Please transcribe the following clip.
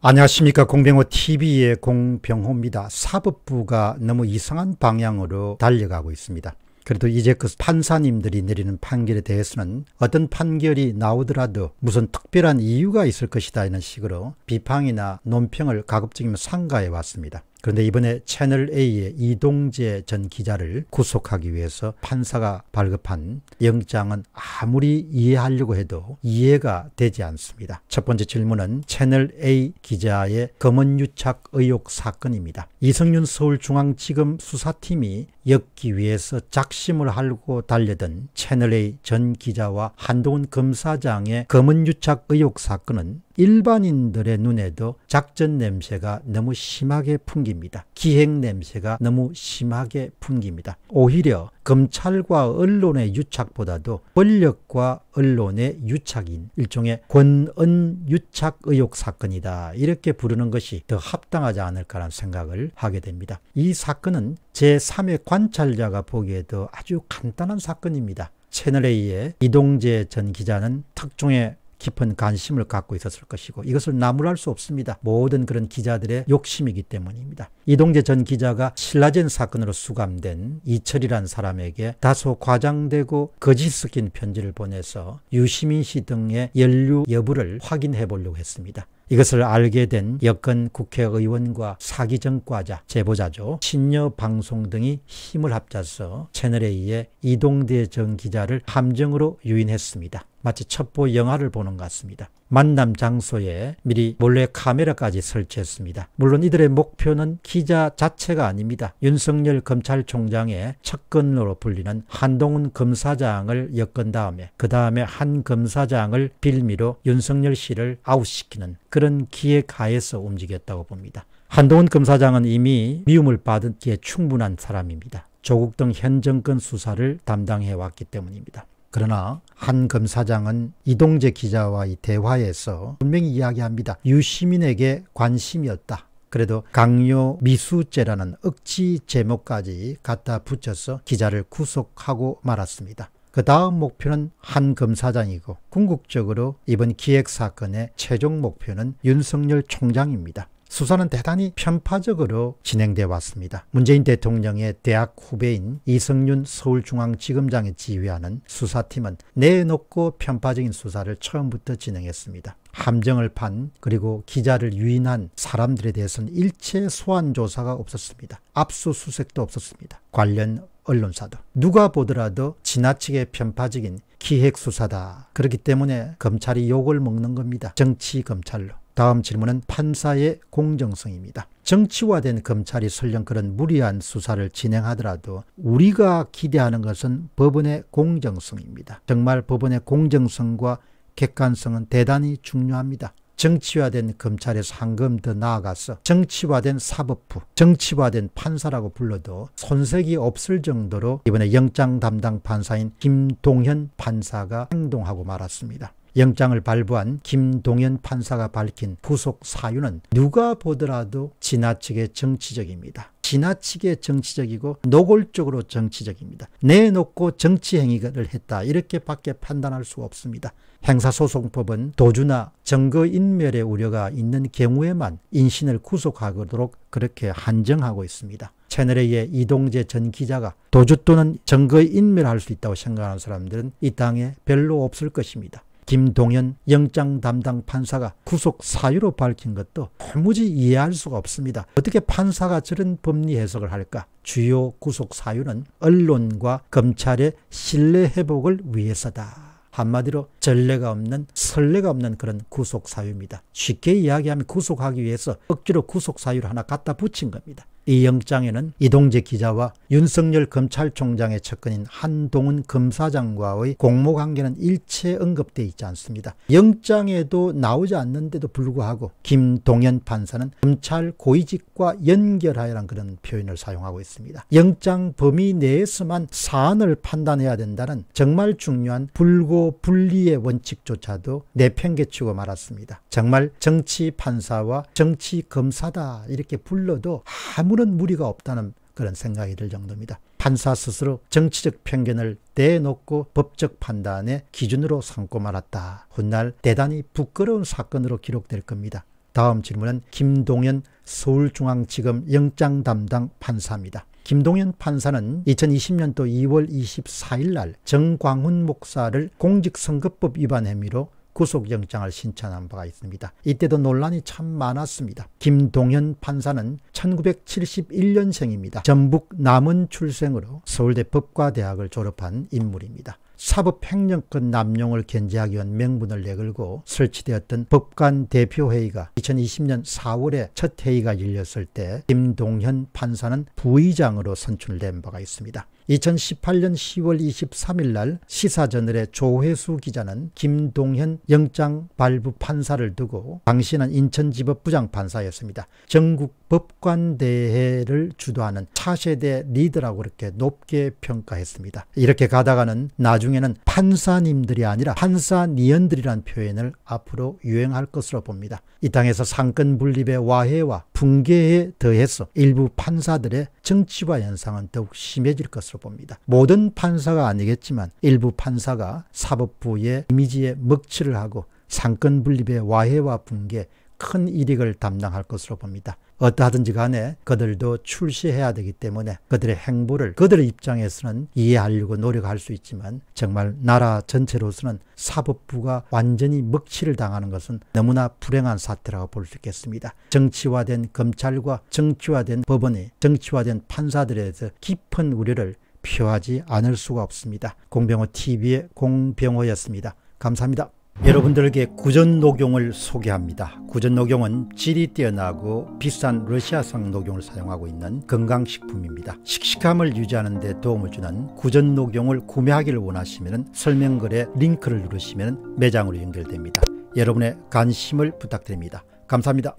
안녕하십니까 공병호 TV의 공병호입니다. 사법부가 너무 이상한 방향으로 달려가고 있습니다. 그래도 이제 그 판사님들이 내리는 판결에 대해서는 어떤 판결이 나오더라도 무슨 특별한 이유가 있을 것이다 이런 식으로 비판이나 논평을 가급적이면 상가해 왔습니다. 그런데 이번에 채널A의 이동재 전 기자를 구속하기 위해서 판사가 발급한 영장은 아무리 이해하려고 해도 이해가 되지 않습니다. 첫 번째 질문은 채널A 기자의 검언유착 의혹 사건입니다. 이성윤 서울중앙지검 수사팀이 엮기 위해서 작심을 하고 달려든 채널A 전 기자와 한동훈 검사장의 검언유착 의혹 사건은 일반인들의 눈에도 작전 냄새가 너무 심하게 풍깁니다. 기획 냄새가 너무 심하게 풍깁니다. 오히려 검찰과 언론의 유착보다도 권력과 언론의 유착인 일종의 권언 유착 의혹 사건이다. 이렇게 부르는 것이 더 합당하지 않을까라는 생각을 하게 됩니다. 이 사건은 제3의 관찰자가 보기에도 아주 간단한 사건입니다. 채널A의 이동재 전 기자는 특종의 깊은 관심을 갖고 있었을 것이고 이것을 나무랄 수 없습니다. 모든 그런 기자들의 욕심이기 때문입니다. 이동재 전 기자가 신라젠 사건으로 수감된 이철이란 사람에게 다소 과장되고 거짓 섞인 편지를 보내서 유시민 씨 등의 연루 여부를 확인해 보려고 했습니다. 이것을 알게 된 여권 국회의원과 사기전과자, 제보자죠. 신여 방송 등이 힘을 합쳐서 채널A의 이동대 전 기자를 함정으로 유인했습니다. 마치 첩보 영화를 보는 것 같습니다. 만남 장소에 미리 몰래 카메라까지 설치했습니다. 물론 이들의 목표는 기자 자체가 아닙니다. 윤석열 검찰총장의 척근으로 불리는 한동훈 검사장을 엮은 다음에 그 다음에 한 검사장을 빌미로 윤석열 씨를 아웃시키는 그런 기획하에서 움직였다고 봅니다. 한동훈 검사장은 이미 미움을 받기에 충분한 사람입니다. 조국 등 현 정권 수사를 담당해 왔기 때문입니다. 그러나 한 검사장은 이동재 기자와 의 대화에서 분명히 이야기합니다. 유시민에게 관심이었다. 그래도 강요 미수죄라는 억지 제목까지 갖다 붙여서 기자를 구속하고 말았습니다. 그 다음 목표는 한 검사장이고 궁극적으로 이번 기획사건의 최종 목표는 윤석열 총장입니다. 수사는 대단히 편파적으로 진행돼 왔습니다. 문재인 대통령의 대학 후배인 이성윤 서울중앙지검장이 지휘하는 수사팀은 내놓고 편파적인 수사를 처음부터 진행했습니다. 함정을 판 그리고 기자를 유인한 사람들에 대해서는 일체 소환 조사가 없었습니다. 압수수색도 없었습니다. 관련 언론사도 누가 보더라도 지나치게 편파적인 기획수사다. 그렇기 때문에 검찰이 욕을 먹는 겁니다. 정치 검찰로. 다음 질문은 판사의 공정성입니다. 정치화된 검찰이 설령 그런 무리한 수사를 진행하더라도 우리가 기대하는 것은 법원의 공정성입니다. 정말 법원의 공정성과 객관성은 대단히 중요합니다. 정치화된 검찰에서 한 금 더 나아가서 정치화된 사법부, 정치화된 판사라고 불러도 손색이 없을 정도로 이번에 영장 담당 판사인 김동현 판사가 행동하고 말았습니다. 영장을 발부한 김동현 판사가 밝힌 구속 사유는 누가 보더라도 지나치게 정치적입니다. 지나치게 정치적이고 노골적으로 정치적입니다. 내놓고 정치 행위를 했다. 이렇게밖에 판단할 수 없습니다. 행사소송법은 도주나 증거인멸의 우려가 있는 경우에만 인신을 구속하도록 그렇게 한정하고 있습니다. 채널의 이동재 전 기자가 도주 또는 증거인멸할 수 있다고 생각하는 사람들은 이 땅에 별로 없을 것입니다. 김동현 영장 담당 판사가 구속 사유로 밝힌 것도 도무지 이해할 수가 없습니다. 어떻게 판사가 저런 법리 해석을 할까? 주요 구속 사유는 언론과 검찰의 신뢰 회복을 위해서다. 한마디로 전례가 없는 선례가 없는 그런 구속 사유입니다. 쉽게 이야기하면 구속하기 위해서 억지로 구속 사유를 하나 갖다 붙인 겁니다. 이 영장에는 이동재 기자와 윤석열 검찰총장의 측근인 한동훈 검사장과의 공모관계는 일체 언급되어 있지 않습니다. 영장에도 나오지 않는데도 불구하고 김동현 판사는 검찰 고위직과 연결하여란 그런 표현을 사용하고 있습니다. 영장 범위 내에서만 사안을 판단해야 된다는 정말 중요한 불고 분리의 원칙조차도 내팽개치고 말았습니다. 정말 정치 판사와 정치 검사다 이렇게 불러도 아무 아무런 무리가 없다는 그런 생각이 들 정도입니다. 판사 스스로 정치적 편견을 대놓고 법적 판단의 기준으로 삼고 말았다. 훗날 대단히 부끄러운 사건으로 기록될 겁니다. 다음 질문은 김동연 서울중앙지검 영장 담당 판사입니다. 김동연 판사는 2020년도 2월 24일 날 정광훈 목사를 공직선거법 위반 혐의로 구속영장을 신청한 바가 있습니다. 이때도 논란이 참 많았습니다. 김동현 판사는 1971년생입니다. 전북 남원 출생으로 서울대 법과대학을 졸업한 인물입니다. 사법행정권 남용을 견제하기 위한 명분을 내걸고 설치되었던 법관 대표회의가 2020년 4월에 첫 회의가 열렸을 때 김동현 판사는 부의장으로 선출된 바가 있습니다. 2018년 10월 23일 날 시사저널의 조회수 기자는 김동현 영장 발부 판사를 두고 당시는 인천지법 부장판사였습니다. 전국 법관대회를 주도하는 차세대 리더라고 그렇게 높게 평가했습니다. 이렇게 가다가는 나중 에는 판사님들이 아니라 판사니언들이란 표현을 앞으로 유행할 것으로 봅니다. 이 땅에서 상권 분립의 와해와 붕괴에 더해서 일부 판사들의 정치화 현상은 더욱 심해질 것으로 봅니다. 모든 판사가 아니겠지만 일부 판사가 사법부의 이미지에 먹칠을 하고 상권 분립의 와해와 붕괴, 큰 이익을 담당할 것으로 봅니다. 어떠하든지 간에 그들도 출시해야 되기 때문에 그들의 행보를 그들의 입장에서는 이해하려고 노력할 수 있지만 정말 나라 전체로서는 사법부가 완전히 먹칠을 당하는 것은 너무나 불행한 사태라고 볼 수 있겠습니다. 정치화된 검찰과 정치화된 법원이 정치화된 판사들에 대해서 깊은 우려를 표하지 않을 수가 없습니다. 공병호 TV의 공병호였습니다. 감사합니다. 여러분들에게 구전 녹용을 소개합니다. 구전 녹용은 질이 뛰어나고 비싼 러시아산 녹용을 사용하고 있는 건강식품입니다. 씩씩함을 유지하는 데 도움을 주는 구전 녹용을 구매하기를 원하시면 설명글에 링크를 누르시면 매장으로 연결됩니다. 여러분의 관심을 부탁드립니다. 감사합니다.